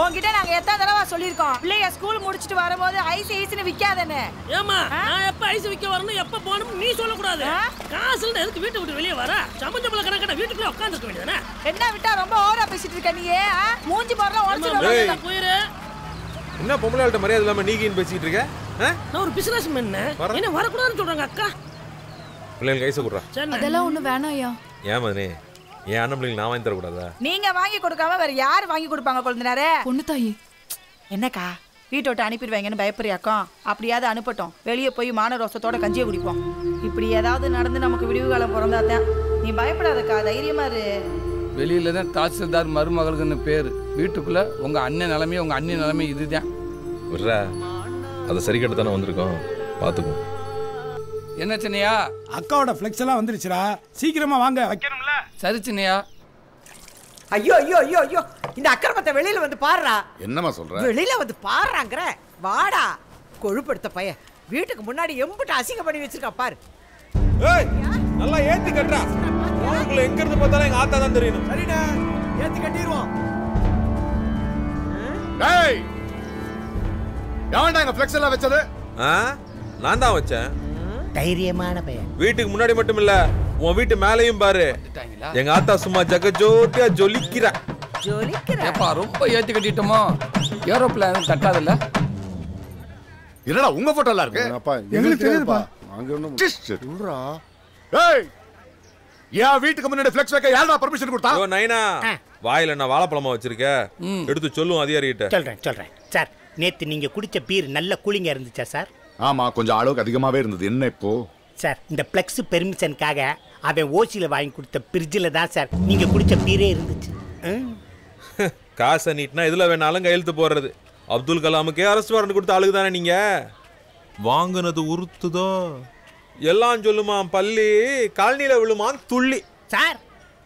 உன்கிட்ட நாங்க எத்தனை தடவை சொல்லியிருக்கோம். பிள்ளைய ஸ்கூல் முடிச்சிட்டு வரும்போது ஐஸ் ஐஸ்னு விக்காதன்னு. ஏமா நான் எப்ப ஐஸ் விக்க வரணும் எப்ப போகணும் நீ சொல்லக்கூடாது. காசு எதுக்கு வீட்டை விட்டு வெளியே வர? சம்பந்தப்பல கணக்கட வீட்டுக்குள்ள உட்காந்துருக்க வேண்டியதானே என்ன விட்டா ரொம்ப ஓவரா பேசிட்டு இருக்க நீயே ஆ? மூஞ்சி போறலாம். உடச்சு போயிரு? என்ன பொம்பளைகள்ட்ட மரியாதை இல்லாம நீகின்னு பேசிட்டு இருக்க? நான் ஒரு பிசினஸ் மேன் என்ன வரக்கூடாதுன்னு சொல்றாங்க அக்கா. பிள்ளைங்களுக்கு கைச கொடுறா. அதெல்லாம் ஒண்ணும் வேணாம் ஐயா. ஏன் மதனே? என் அண்ணன் நான் வாங்கி தரக்கூடாதா? நீங்க வாங்கி கொடுக்காம வேற யார் வாங்கி கொடுப்பாங்க குழந்தைனாரே? பொண்ணு தாயி. என்னக்கா? வீட்டை விட்டு அனுப்பிடுவாங்கன்னு பயப்படுறியாக்கம்? அப்படியாவது அனுப்பட்டும். வெளியே போய் மான ரோசத்தோட கஞ்சியை குடிப்போம். இப்படி ஏதாவது நடந்து நமக்கு விடிவு காலம் பிறந்தாதான். நீ பயப்படாதக்கா தைரியமா இரு. வெளியில தான் தாசில்தார் மருமகளுக்குன்னு பேர். வீட்டுக்குள்ள உங்க அண்ணன் நிலைமை உங்க அண்ணன் நிலைமை இதுதான். விட்றா. அதை சரி கட்டு தானே வந்திருக்கோம். பார்த்துக்குவோம். என்ன சின்னையா? அக்காவோட ஃப்ளெக்ஸ் எல்லாம் வந்துருச்சுடா. சீக்கிரமா வாங்க. வைக்கணும்ல? சரி சின்னையா. ஐயோ ஐயோ ஐயோ ஐயோ. இந்த அக்கிரமத்தை வெளியில வந்து பாருடா. என்னம்மா சொல்ற? வெளியில வந்து பாருறாங்கிற. வாடா. கொழுப்படுத்த பையன். வீட்டுக்கு முன்னாடி எம்புட்டு அசிங்கம் பண்ணி வச்சிருக்கா பாரு. ஏய் நல்லா ஏத்தி கட்டுறா உனக்குள்ள எங்க இருந்து பார்த்தாலும் எங்க ஆத்தா தான் தெரியணும் சரிடா. ஏத்தி கட்டிடுவோம் டேய் எவன்டா எங்க ஃப்ளெக்ஸ் எல்லாம் வச்சது? ஆ? நான் தான் வச்சேன். தைரியமான பையன். வீட்டுக்கு முன்னாடி மட்டும் இல்ல உன் வீட்டு மேலேயும் பாரு. எங்க ஆத்தா சும்மா ஜகஜோட்டியா ஜொலிக்கிறா. ஏப்பா ரொம்ப ஏத்தி கட்டிட்டோமோ ஏரோப்ளேன் தட்டாதுல்ல? என்னடா உங்க போட்டோ எல்லாம் இருக்கு? அப்பா எங்களுக்கு தெரியுதுப்பா. அங்க ஒண்ணும் சொல்றா ஏய் என் வீட்டுக்கு முன்னாடி ஃப்ளெக்ஸ் வைக்க யாரா பர்மிஷன் கொடுத்தா? ஓ நைனா வாயில நான் வாழைப்பழமா வச்சிருக்க? எடுத்து சொல்லுவோம் அதிகாரிகிட்ட. சொல்றேன் சொல்றேன். சார் நேத்து நீங்க குடிச்ச பீர் நல்ல கூலிங்கா இருந்துச்சா சார்? ஆமா கொஞ்சம் அளவுக்கு அதிகமாவே இருந்தது. என்ன இப்போ? சார் இந்த பிளக்ஸ் பெர்மிஷனுக்காக அவன் ஓசியில வாங்கி கொடுத்த பிரிட்ஜில் தான் சார் நீங்க குடிச்ச பீரே இருந்துச்சு. ம். காசை நீட்டினா எதுல வேணாலும் கையெழுத்து போடுறது. அப்துல் கலாமுக்கே அரசு வாரண்ட் கொடுத்த ஆளுக்கு தானே நீங்க? வாங்குனது உறுத்துதோ? எல்லாம் சொல்லுமா பள்ளி காலனியில விழுமான் துள்ளி. சார்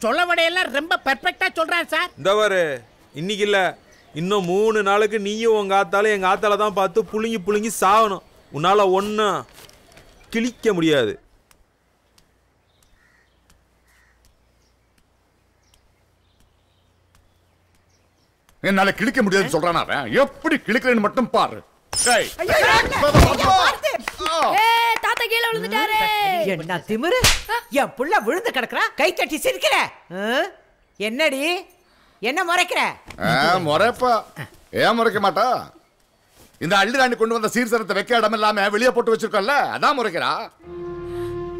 சொல்ல வடையெல்லாம் ரொம்ப பெர்ஃபெக்டா சொல்றான் சார். இந்த பாரு இன்னைக்கு இல்ல இன்னும் மூணு நாளுக்கு நீயும் உங்க ஆத்தாலும் எங்க ஆத்தால தான் பார்த்து புழுங்கி புழுங்கி சாகணும். உன்னால ஒன்றும் கிழிக்க முடியாது. என்னால கிழிக்க முடியாதுன்னு சொல்றானா அவன்? எப்படி கிழிக்கிறேன்னு மட்டும் பாரு. தாத்தா கீழே விழுந்துட்டாரு. என்ன திமிரு? என் புள்ள விழுந்து கிடக்குறா கை தட்டி சிரிக்கிற? என்னடி? என்ன முறைக்கிற? முறைப்பா. ஏன் முறைக்க மாட்டா? இந்த அள்ளிராணி கொண்டு வந்த சீர்சனத்தை வைக்க இடம் இல்லாம வெளியே போட்டு வச்சிருக்கோம்ல அதான் முறைக்கிறா.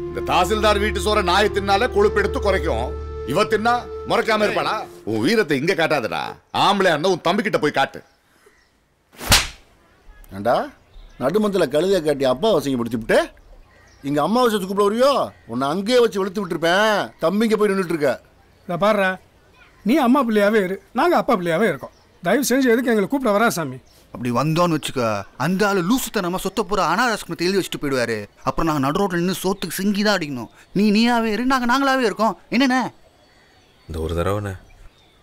இந்த தாசில்தார் வீட்டு சோற நாய் தின்னால கொழுப்பு எடுத்து குறைக்கும். இவ தின்னா முறைக்காம இருப்பாளா? உன் வீரத்தை இங்க காட்டாதடா. ஆம்பளை இருந்தா உன் தம்பி கிட்ட போய் காட்டு. ஏண்டா? நடுமந்தில் கழுதையை காட்டி அப்பா வசங்கப்படுத்திவிட்டு இங்க அம்மா வசத்துக்கு கூப்பிட வரியோ? உன்னை அங்கேயே வச்சு வெளுத்து விட்டுருப்பேன். தம்பிங்க போய் நின்றுட்டு இருக்க. இதை பாடுறா நீ அம்மா பிள்ளையாவே இரு. நாங்க அப்பா பிள்ளையாவே இருக்கோம். தயவு செஞ்சு எதுக்கு எங்களை கூப்பிட வரா சாமி? அப்படி வந்தோன்னு வச்சுக்க அந்த ஆளு லூசுத்தனமா சொத்த பூரா அனாதாசமத்தை எழுதி வச்சுட்டு போயிடுவாரு. அப்புறம் நாங்கள் நடு ரோட்டில் நின்று சோத்துக்கு சிங்கி தான் அடிக்கணும். நீ நீயாவே இரு நாங்கள் நாங்களாவே இருக்கோம். என்னண்ணே? இந்த ஒரு தடவைண்ணே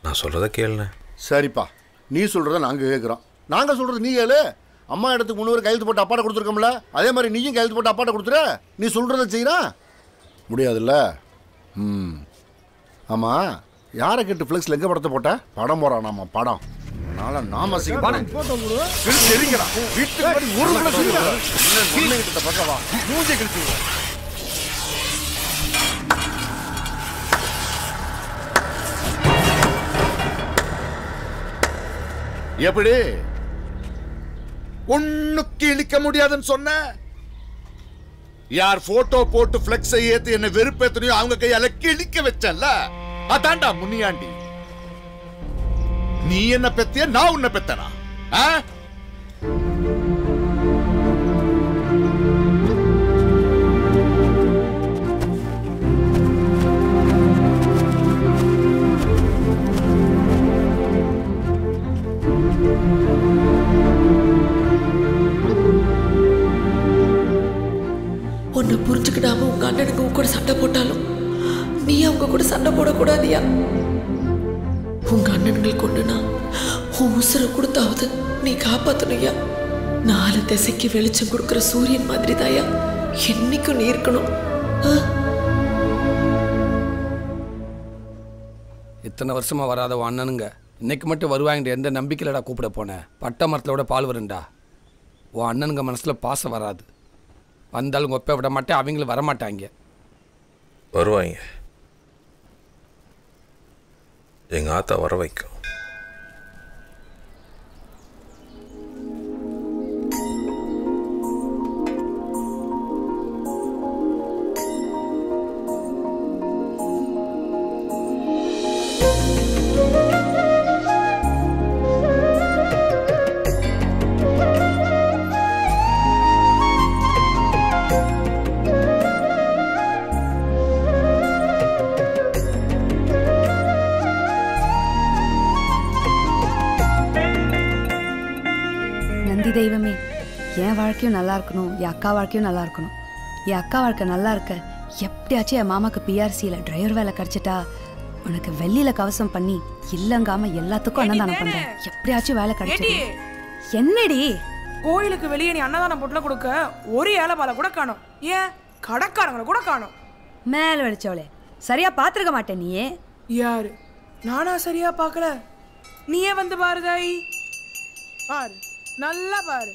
நான் சொல்றத கேளுண்ணே. சரிப்பா நீ சொல்றத நாங்க கேட்குறோம் நாங்க சொல்றது நீ கேளு. அம்மா இடத்துக்கு முன்னூறு கையெழுத்து போட்டு அப்பாட்ட கொடுத்துருக்கோம்ல. அதே மாதிரி நீயும் கையெழுத்து போட்டு அப்பாட்ட கொடுத்துரு. நீ சொல்றத செய்யறா முடியாதுல்ல? ம். ஆமா யாரை கேட்டு ஃப்ளெக்ஸில் எங்கே படத்தை போட்ட? படம் போறான் நாம படம். அதனால நாம அசிங்கப்பட கிழிச்சு. வீட்டுக்கு முன்னாடி ஊருக்குள்ள சுத்துறா. இன்னும் பொண்ணுகிட்ட பக்கம் வா. மூஞ்சியை கிழிச்சு. எப்படி ஒண்ணு கிழிக்க முடியாதுன்னு சொன்ன யார் போட்டோ போட்டு பிளெக்ஸை ஏத்து என்ன வெறுப்பேத்தனையோ அவங்க கையால கிழிக்க வச்சல அதான்டா முனியாண்டி நீ என்ன பெத்திய நான் உன்னை பெத்தனா? உன்னை புரிஞ்சுக்கிடாம உங்க அண்ணனுக்கு உன் கூட சண்டை போட்டாலும் நீ அவங்க கூட சண்டை போடக்கூடாதியா? அண்ணன்கள் கொண்டுனா. உன் உசுரை கொடுத்தாவது நீ காப்பாத்தணுயா நாலு திசைக்கு வெளிச்சம் கொடுக்கிற சூரியன் மாதிரி தாயா என்னைக்கும் நீ இருக்கணும்? இத்தனை வருஷமா வராத அண்ணனுங்க. இன்னைக்கு மட்டும் வருவாங்கன்ற எந்த நம்பிக்கையிலடா கூப்பிட போனேன் பட்ட மரத்தோட பால் வரும்டா. உன் அண்ணனுங்க மனசில் பாசம் வராது. வந்தாலும் ஒப்ப விட மாட்டேன் அவங்களும் வரமாட்டாங்க வருவாங்க எங்கள் ஆத்தா வர வைக்கும். தெய்வமே என் வாழ்க்கையும் நல்லா இருக்கணும் என் அக்கா வாழ்க்கையும் நல்லா இருக்கணும் என் அக்கா வாழ்க்கை நல்லா இருக்க எப்படியாச்சும் என் மாமாக்கு பிஆர்சியில் டிரைவர் வேலை கிடைச்சிட்டா உனக்கு வெள்ளியில கவசம் பண்ணி இல்லங்காம எல்லாத்துக்கும் அன்னதானம் பண்றேன் எப்படியாச்சும் வேலை கிடைச்சிட்டு என்னடி கோயிலுக்கு வெளியே நீ அன்னதானம் பொட்டில் கொடுக்க ஒரு ஏழை பாலை கூட காணும் ஏன் கடைக்காரங்களை கூட காணும் மேல வெடிச்சவளே சரியா பாத்துருக்க மாட்டேன் நீயே யாரு நானா சரியா பார்க்கல நீயே வந்து பாரு தாயி பாரு நல்லா பாரு.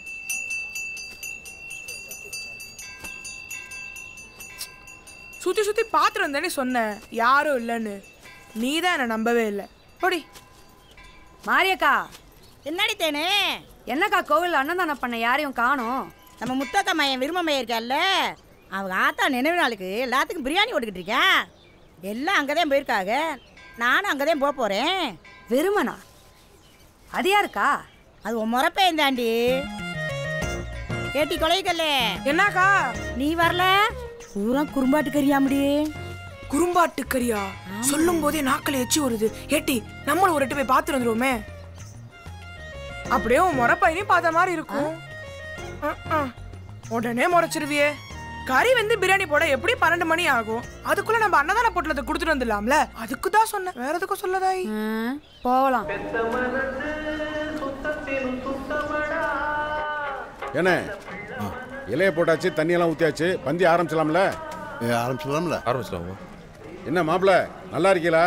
சுத்தி சுத்தி பாத்துட்டு வந்தேனே சொன்னேன். யாரும் இல்லைன்னு. நீ தான் என்னை நம்பவே இல்லை. போடி. மாரியக்கா. என்னடி தேனே? என்னக்கா கோவில் அன்னதானம் பண்ண யாரையும் காணோம்? நம்ம முத்தக்கா மையன் விரும்பமைய இருக்கல்ல அவங்க ஆத்தா நினைவு நாளுக்கு எல்லாத்துக்கும் பிரியாணி ஓட்டுக்கிட்டு இருக்கேன் எல்லாம் அங்கே தான் போயிருக்காங்க. நானும் அங்கே தான் போக போகிறேன் வெறுமனா? அது யாருக்கா? அது உன் முறப்பேன் தாண்டி ஏட்டி கொலைக்கல்லே. என்னக்கா? நீ வரல? பூரா குறும்பாட்டு கறியாமடி குறும்பாட்டு கறியா சொல்லும் போதே நாக்கில் எச்சி வருது ஏட்டி நம்மளும் ஒரு எட்டு போய் பார்த்துட்டு வந்துருவோமே. அப்படியே உன் முறப்பையனையும் பார்த்த மாதிரி இருக்கும். உடனே முறைச்சிருவியே. கறி வந்து பிரியாணி போட எப்படி பன்னெண்டு மணி ஆகும்? அதுக்குள்ள நம்ம அன்னதான பொட்டலத்தை கொடுத்துட்டு வந்துடலாம்ல? அதுக்கு தான் சொன்னேன். வேற எதுக்கும் சொல்லதாய்? போகலாம். என்ன? இலைய போட்டாச்சு தண்ணியெல்லாம் ஊற்றியாச்சு பந்தி ஆரம்பிச்சலாம்ல ஆரம்பிச்சலாம்ல ஆரம்பிச்சலாமா என்ன மாப்பிள நல்லா இருக்கீங்களா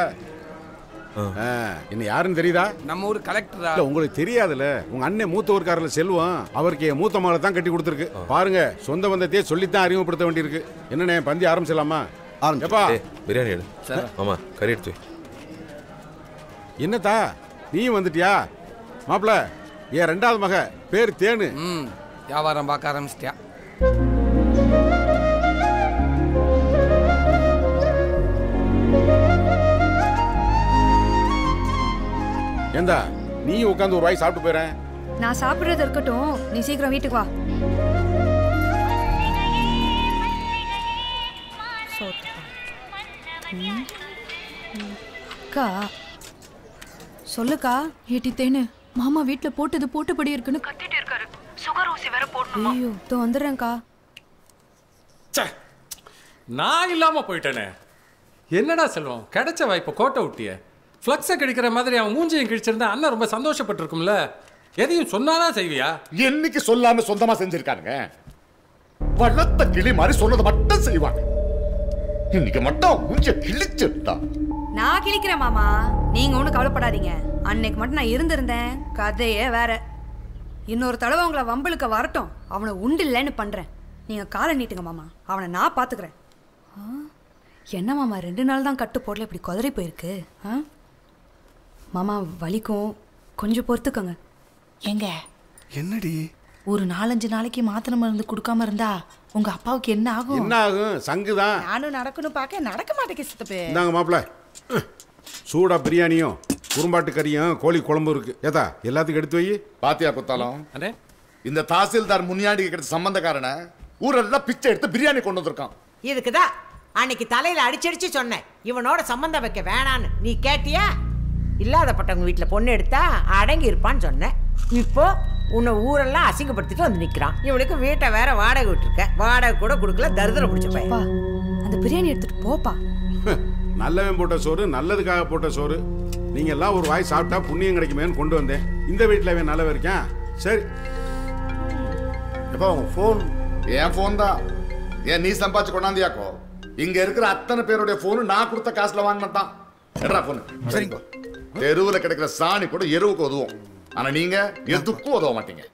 ஆ, என்ன யாருன்னு தெரியுதா? நம்ம ஊர் கலெக்டரா இல்ல உங்களுக்கு தெரியாதுல்ல உங்க அண்ணன் மூத்த ஊர்க்காரர்ல செல்வம். அவருக்கு என் மூத்த மகளை தான் கட்டி கொடுத்துருக்கு. பாருங்க சொந்த பந்தத்தையே சொல்லித்தான் அறிமுகப்படுத்த வேண்டியிருக்கு. என்னண்ணே பந்தி ஆரம்பிச்சலாமா ஏய், பிரியாணி எடு. ஆமா கறி எடுத்து. என்னத்தா நீயும் வந்துட்டியா? மாப்பிள என் ரெண்டாவது மக பேர் தேனு. வியாபாரம் பார்க்க ஆரம்பிச்சிட்டியா? ஏந்தா நீயும் உட்காந்து ஒரு வாய் சாப்பிட்டு போயிறேன்? நான் சாப்பிடுறது இருக்கட்டும். நீ சீக்கிரம் வீட்டுக்கு வா. அக்கா சொல்லுக்கா. ஏட்டி தேனு மாமா வீட்ல போட்டது போட்டபடி இருக்குன்னு ஐயோ இதோ வந்துடுறேன்க்கா. நான் இல்லாம போயிட்டேனே. என்னடா செல்வம் கிடைச்ச வாய்ப்பை கோட்டை விட்டிய ஃப்ளக்ஸை கிடைக்கிற மாதிரி அவன் மூஞ்சியும் கிழிச்சிருந்தா அண்ணன் ரொம்ப சந்தோஷப்பட்டிருக்கும்ல. எதையும் சொன்னாதான் செய்வியா? என்னைக்கு சொல்லாம சொந்தமா செஞ்சிருக்கானுங்க? வளர்த்த கிளி மாதிரி சொன்னதை மட்டும் செய்வாங்க. இன்னைக்கு மட்டும் உஞ்ச கிழிச்சுட்டா நான் கிழிக்கிறேன் மாமா. நீங்க ஒன்றும் கவலைப்படாதீங்க. அன்னைக்கு மட்டும் நான் இருந்திருந்தேன். கதையே வேற. இன்னொரு தடவை உங்களை வம்பலுக்கு வரட்டும். அவனை உண்டு இல்லைன்னு பண்றேன். நீங்க காலை நீட்டுங்க மாமா. அவனை நான் பாத்துக்கிறேன். ஆ? என்ன மாமா ரெண்டு நாள் தான் கட்டு போடல இப்படி குதறி போயிருக்கு? ஆ? மாமா வலிக்கும். கொஞ்சம் பொறுத்துக்கோங்க. எங்க என்னடி? ஒரு நாலஞ்சு நாளைக்கு மாத்திரை மருந்து கொடுக்காம இருந்தா உங்க அப்பாவுக்கு என்ன ஆகும்? என்ன ஆகும்? சங்கு தான். நானும் நடக்கணும் பார்க்க நடக்க மாட்டேங்க சித்தப்பே. இந்தாங்க மாப்பிள. சூடா பிரியாணியும் குறும்பாட்டு கறியும் கோழி குழம்பு இருக்கு. ஏதா எல்லாத்துக்கும் எடுத்து வை. பாத்தியா குத்தாலம் அண்ணே இந்த தாசில்தார் முனியாண்டிக்கு கிடைச்ச சம்பந்தக்காரனை ஊரெல்லாம் பிச்சை எடுத்து பிரியாணி கொண்டு வந்திருக்கான். இதுக்கு தான் அன்னைக்கு தலையில அடிச்சடிச்சு சொன்னேன். இவனோட சம்பந்தம் வைக்க வேணான்னு. நீ கேட்டியா? இல்லாதப்பட்டவங்க வீட்டில் பொண்ணு எடுத்தா அடங்கி இருப்பான்னு சொன்னேன். இப்போ உன்னை ஊரெல்லாம் அசிங்கப்படுத்திட்டு வந்து நிற்கிறான் இவனுக்கு வீட்டை வேற வாடகை விட்டுருக்க. வாடகை கூட கொடுக்கல தரித்திரம் பிடிச்ச பையன். அந்த பிரியாணி எடுத்துட்டு போப்பா. நல்லவன் போட்ட சோறு நல்லதுக்காக போட்ட சோறு. நீங்க எல்லாம் ஒரு வாய் சாப்பிட்டா புண்ணியம் கிடைக்குமேன்னு கொண்டு வந்தேன். இந்த வீட்டில் அவன் நல்லவன் இருக்கான். சரி. எப்பா உங்க ஃபோன் என் ஃபோன் தான் ஏன் நீ சம்பாதிச்சு கொண்டாந்தியாக்கோ? இங்க இருக்கிற அத்தனை பேருடைய ஃபோனு நான் கொடுத்த காசுல வாங்கினதான் எட்ரா ஃபோனு சரிங்க தெருவுல கிடைக்கிற சாணி கூட எருவுக்கு உதவும். ஆனா நீங்க எதுக்கும் உதவ மாட்டீங்க.